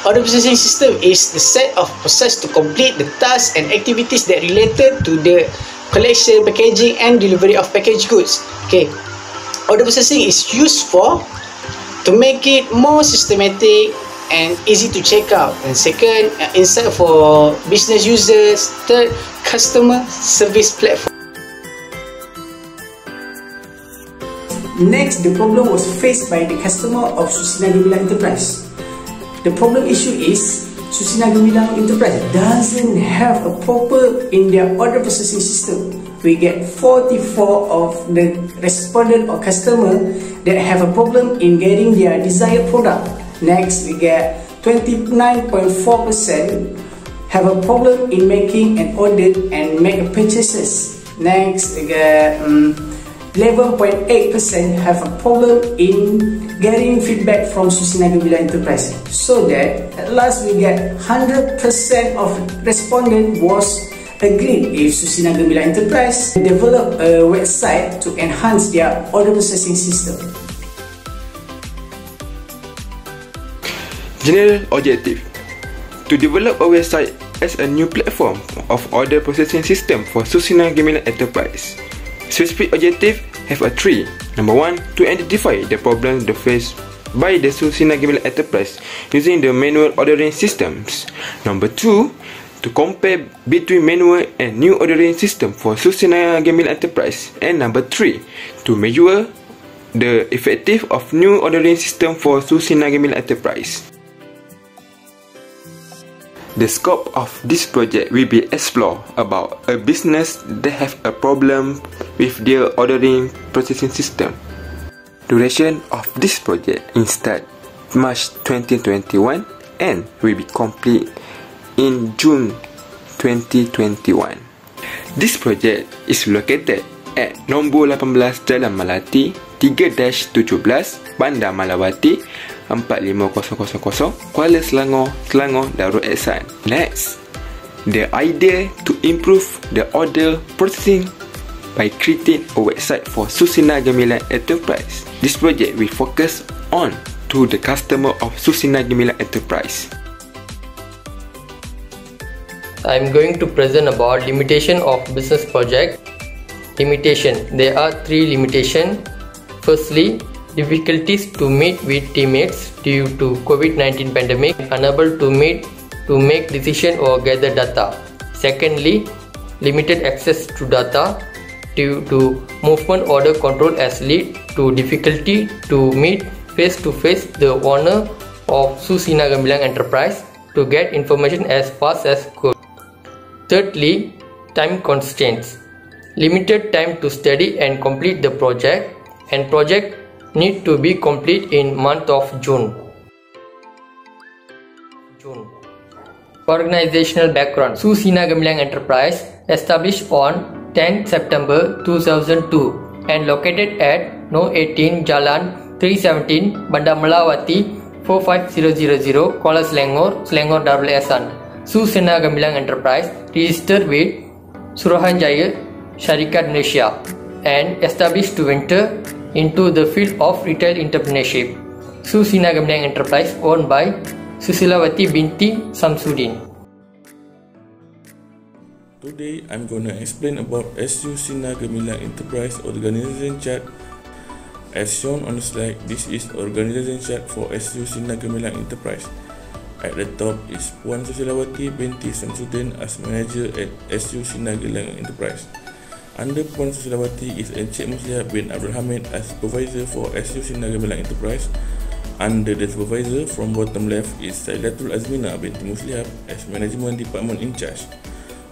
Order processing system is the set of process to complete the tasks and activities that related to the collection, packaging and delivery of packaged goods. Okay. Order processing is used for to make it more systematic and easy to check out. And second, uh, insight for business users. Third, customer service platform. Next, the problem was faced by the customer of Su Sinar Gemilang Enterprise. The problem issue is Susina Gemilang Enterprise doesn't have a proper in their order processing system. We get 44 of the respondent or customer that have a problem in getting their desired product. Next, we get 29.4% have a problem in making an audit and make purchases. Next, we get um, 11.8% have a problem in getting feedback from Susina Gemilang Enterprise. So that at last we get 100% of respondent was agreed if Susina Gemilang Enterprise develop a website to enhance their order processing system. General objective to develop a website as a new platform of order processing system for Susina Gemilang Enterprise. Specific objective have a three. Number one, to identify the problems the faced by the Susina Enterprise using the manual ordering systems. Number two, to compare between manual and new ordering system for Susina Enterprise. And number three, to measure the effective of new ordering system for Susina Enterprise. The scope of this project will be explore about a business that have a problem with their ordering processing system. Duration of this project in start March 2021 and will be complete in June 2021. This project is located at nombor 18 Jalan Malati 3-17 Bandar Malawati 45000 Kuala Selangor, Selangor Darul Ehsan. Next, the idea to improve the order processing by creating a website for Susina Gemilang Enterprise. This project will focus on to the customer of Susina Gemilang Enterprise. I'm going to present about limitation of business project. Limitation. There are three limitation. Firstly, difficulties to meet with teammates due to COVID-19 pandemic, unable to meet to make decision or gather data. Secondly, limited access to data due to movement order control as lead to difficulty to meet face to face the owner of Su Sinar Gemilang Enterprise to get information as fast as could. Thirdly, time constraints. Limited time to study and complete the project and project need to be complete in month of June. June. Organizational background Su Sinar Gemilang Enterprise established on 10 September 2002 and located at No 18 Jalan 317 Bandar Melawati 45000 Kuala Selangor, Selangor Darul Ehsan. Su Sinar Gemilang Enterprise registered with Suruhanjaya Syarikat Malaysia and established to enter into the field of retail entrepreneurship. Susina Gemilang Enterprise owned by Susilawati binti Samsudin. Today I'm going to explain about SU Sina Gemilang Enterprise organization chart. As shown on the slide, this is organization chart for SU Sina Gemilang Enterprise. At the top is Puan Susilawati binti Samsudin as manager at SU Sina Gemilang Enterprise. Under Puan Susilawati is Encik Muslihat bin Abdul Hamid as supervisor for Su Sinar Gemilang Enterprise. Under the supervisor from bottom left is Sailatul Azmina binti Muslihat as management department in charge.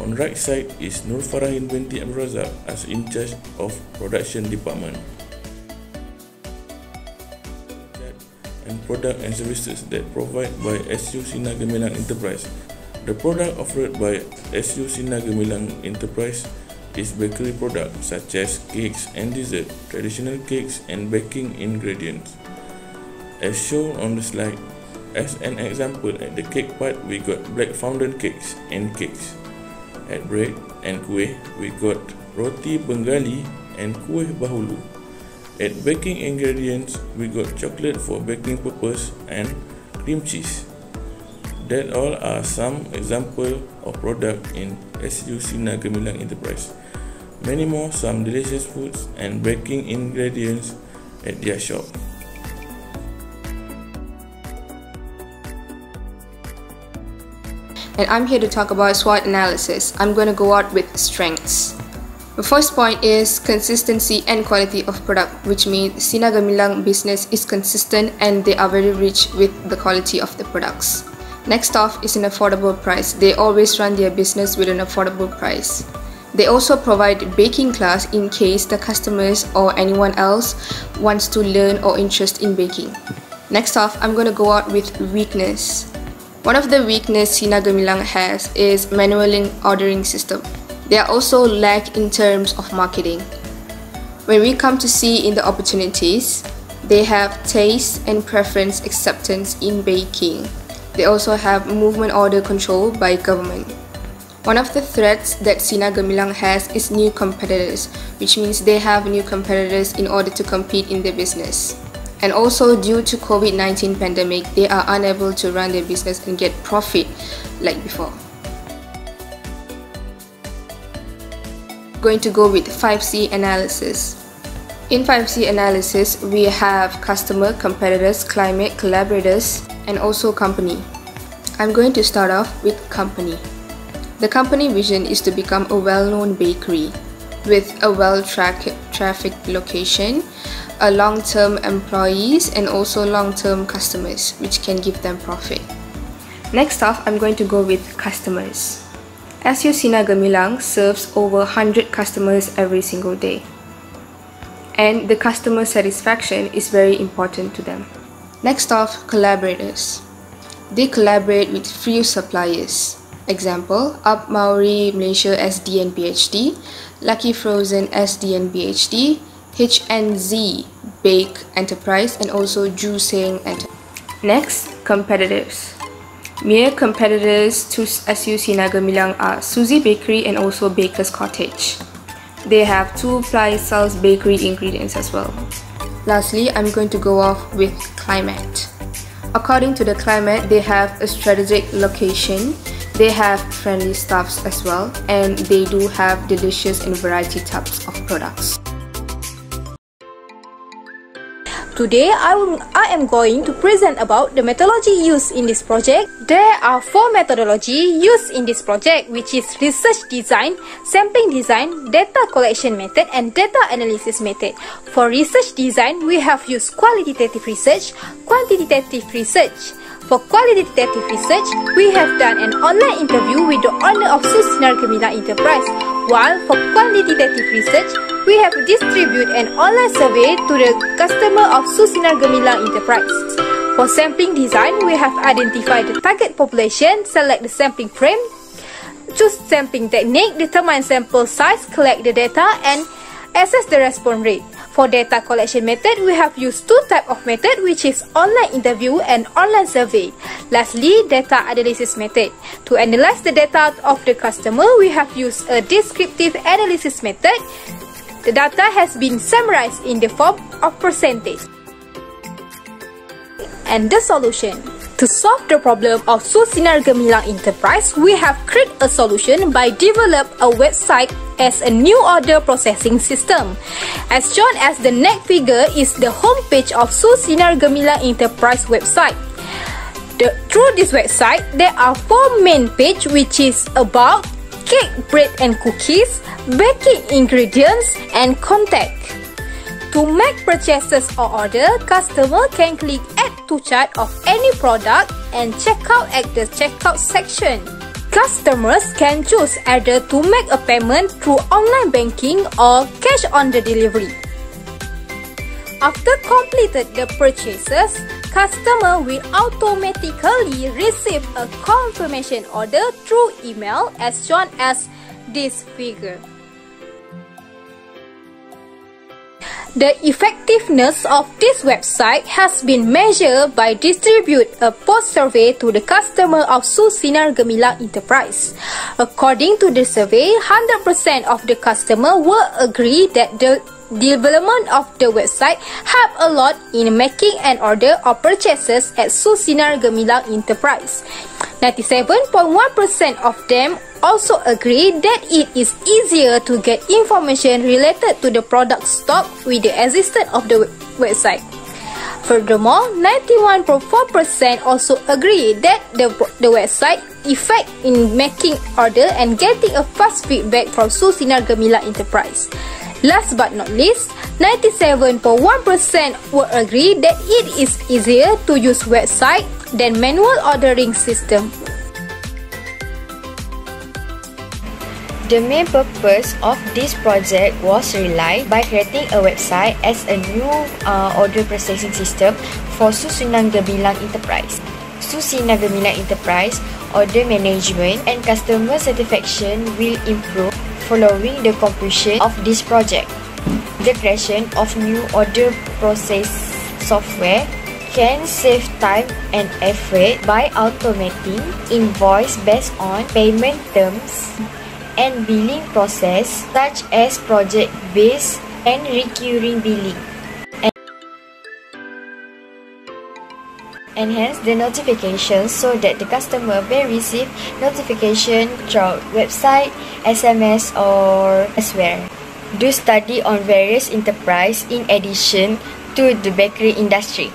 On right side is Nur Farahin binti Abdul Razak as in charge of production department. and product and services that provide by Su Sinar Gemilang Enterprise. The product offered by Su Sinar Gemilang Enterprise is bakery products such as cakes and dessert, traditional cakes and baking ingredients. As shown on the slide, as an example at the cake part we got black fondant cakes and cakes. At bread and kueh we got roti bengali and kueh bahulu. At baking ingredients we got chocolate for baking purpose and cream cheese. That all are some example of product in Su Sinar Gemilang Enterprise. Many more some delicious foods and baking ingredients at their shop. and I'm here to talk about SWOT analysis. I'm going to go out with strengths. The first point is consistency and quality of product, which means Sinar Gemilang business is consistent and they are very rich with the quality of the products. Next off is an affordable price. They always run their business with an affordable price. They also provide baking class in case the customers or anyone else wants to learn or interest in baking. Next off, I'm going to go out with weakness. One of the weakness Sinar Gemilang has is manual ordering system. They are also lack in terms of marketing. When we come to see in the opportunities, they have taste and preference acceptance in baking. They also have movement order control by government. One of the threats that Sinar Gemilang has is new competitors, which means they have new competitors in order to compete in their business. And also due to COVID-19 pandemic, they are unable to run their business and get profit like before. Going to go with 5C analysis. In 5C analysis, we have customer, competitors, climate, collaborators, and also company. I'm going to start off with company. The company vision is to become a well-known bakery with a well-trafficked location, a long-term employees and also long-term customers which can give them profit. Next off, I'm going to go with customers. Su Sinar Gemilang serves over 100 customers every single day. And the customer satisfaction is very important to them. Next off, collaborators. They collaborate with few suppliers. Example, Up Maori Malaysia SD and PhD, Lucky Frozen SD and PhD, HNZ Bake Enterprise and also Juseng Enterprise. Next, competitors. Mere competitors to Su Sinar Gemilang are Suzy Bakery and also Baker's Cottage. They have two ply sells bakery ingredients as well. Lastly, I'm going to go off with climate. According to the climate, they have a strategic location, they have friendly staffs as well, and they do have delicious and variety types of products. Today, I, will, I am going to present about the methodology used in this project. There are four methodology used in this project which is research design, sampling design, data collection method and data analysis method. For research design, we have used qualitative research, quantitative research. For qualitative research, we have done an online interview with the owner of Susinar Gemilang Enterprise, while for quantitative research, we have distributed an online survey to the customer of Susinar Gemilang Enterprise. For sampling design, we have identified the target population, select the sampling frame, choose sampling technique, determine sample size, collect the data, and assess the response rate. For data collection method, we have used two type of method which is online interview and online survey. Lastly, data analysis method. To analyze the data of the customer, we have used a descriptive analysis method. The data has been summarized in the form of percentage. And the solution. To solve the problem of Susinar Gemilang Enterprise, we have created a solution by develop a website as a new order processing system. As shown as the next figure is the homepage of Susinar Gemilang Enterprise website. The, through this website, there are four main page which is about cake, bread and cookies, baking ingredients and contact. To make purchases or order, customer can click add to chart of any product and check out at the checkout section. Customers can choose either to make a payment through online banking or cash on the delivery. After completed the purchases, customer will automatically receive a confirmation order through email as shown as this figure. The effectiveness of this website has been measured by distribute a post survey to the customer of Susinar Gemilang Enterprise. According to the survey, 100% of the customer will agree that the development of the website help a lot in making an order or purchases at Susinar Gemilang Enterprise. 97.1% of them also agree that it is easier to get information related to the product stock with the existence of the website. Furthermore, 91.4% also agree that the, the website effect in making order and getting a fast feedback from Su Sinar Gemilang Enterprise. Last but not least, 97.1% will agree that it is easier to use website than manual ordering system. The main purpose of this project was realized by creating a website as a new uh, order processing system for Susunang Gemilang Enterprise. Susunang Gemilang Enterprise order management and customer satisfaction will improve following the completion of this project. The creation of new order process software can save time and effort by automating invoice based on payment terms and billing process such as project-based and recurring billing. Enhance the notifications so that the customer may receive notification through website, SMS or elsewhere. Do study on various enterprise in addition to the bakery industry.